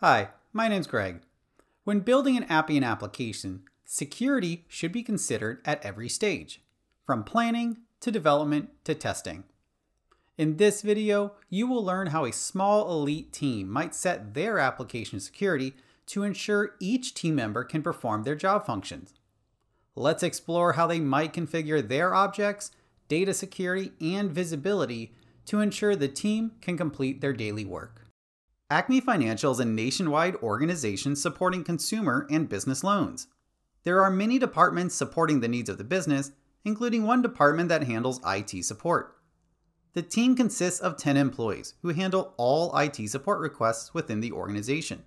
Hi, my name's Greg. When building an Appian application, security should be considered at every stage, from planning to development to testing. In this video, you will learn how a small elite team might set their application security to ensure each team member can perform their job functions. Let's explore how they might configure their objects, data security, and visibility to ensure the team can complete their daily work. Acme Financial is a nationwide organization supporting consumer and business loans. There are many departments supporting the needs of the business, including one department that handles IT support. The team consists of 10 employees who handle all IT support requests within the organization.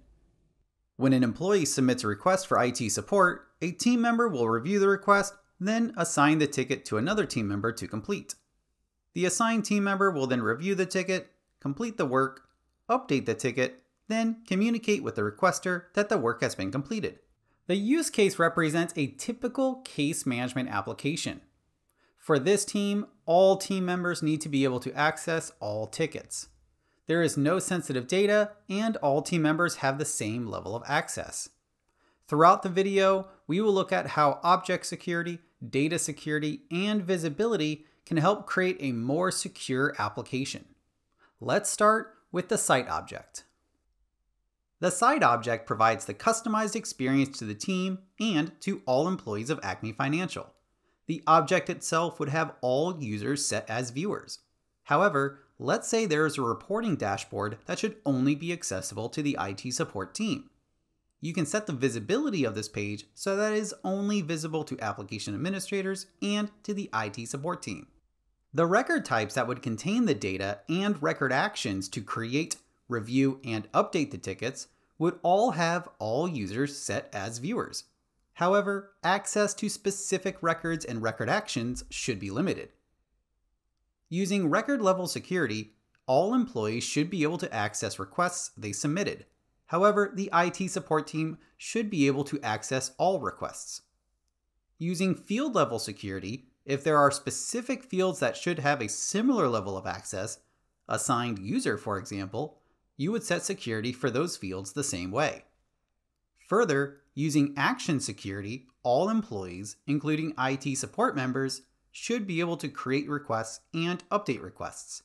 When an employee submits a request for IT support, a team member will review the request, then assign the ticket to another team member to complete. The assigned team member will then review the ticket, complete the work, update the ticket, then communicate with the requester that the work has been completed. The use case represents a typical case management application. For this team, all team members need to be able to access all tickets. There is no sensitive data, and all team members have the same level of access. Throughout the video, we will look at how object security, data security, and visibility can help create a more secure application. Let's start with the site object. The site object provides the customized experience to the team and to all employees of Acme Financial. The object itself would have all users set as viewers. However, let's say there is a reporting dashboard that should only be accessible to the IT support team. You can set the visibility of this page so that it is only visible to application administrators and to the IT support team. The record types that would contain the data and record actions to create, review, and update the tickets would all have all users set as viewers. However, access to specific records and record actions should be limited. Using record level security, all employees should be able to access requests they submitted. However, the IT support team should be able to access all requests. Using field level security, if there are specific fields that should have a similar level of access, assigned user for example, you would set security for those fields the same way. Further, using action security, all employees, including IT support members, should be able to create requests and update requests.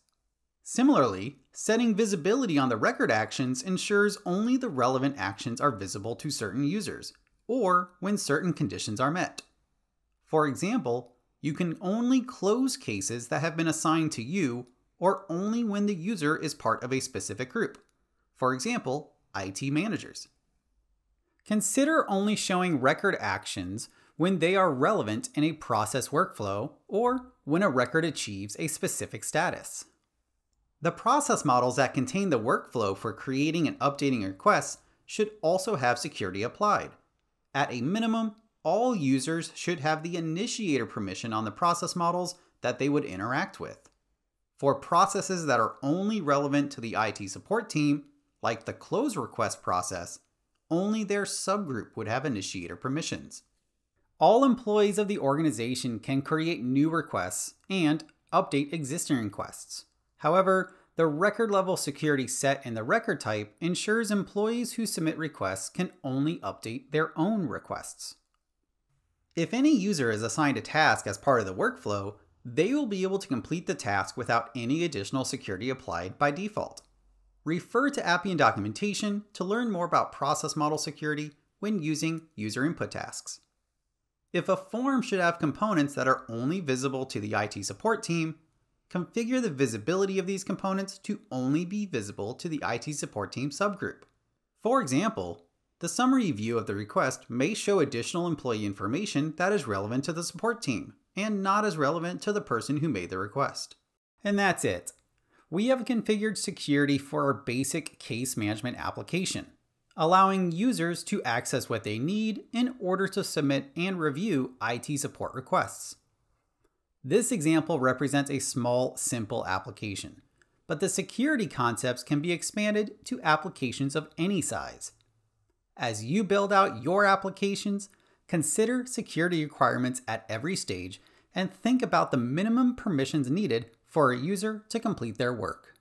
Similarly, setting visibility on the record actions ensures only the relevant actions are visible to certain users, or when certain conditions are met. For example, you can only close cases that have been assigned to you or only when the user is part of a specific group. For example, IT managers. Consider only showing record actions when they are relevant in a process workflow or when a record achieves a specific status. The process models that contain the workflow for creating and updating requests should also have security applied. At a minimum, all users should have the initiator permission on the process models that they would interact with. For processes that are only relevant to the IT support team, like the close request process, only their subgroup would have initiator permissions. All employees of the organization can create new requests and update existing requests. However, the record level security set in the record type ensures employees who submit requests can only update their own requests. If any user is assigned a task as part of the workflow, they will be able to complete the task without any additional security applied by default. Refer to Appian documentation to learn more about process model security when using user input tasks. If a form should have components that are only visible to the IT support team, configure the visibility of these components to only be visible to the IT support team subgroup. For example, the summary view of the request may show additional employee information that is relevant to the support team and not as relevant to the person who made the request. And that's it. We have configured security for our basic case management application, allowing users to access what they need in order to submit and review IT support requests. This example represents a small, simple application, but the security concepts can be expanded to applications of any size. As you build out your applications, consider security requirements at every stage and think about the minimum permissions needed for a user to complete their work.